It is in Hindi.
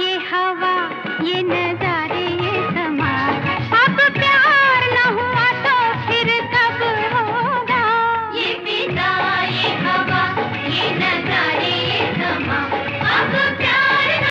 ये हवा ये न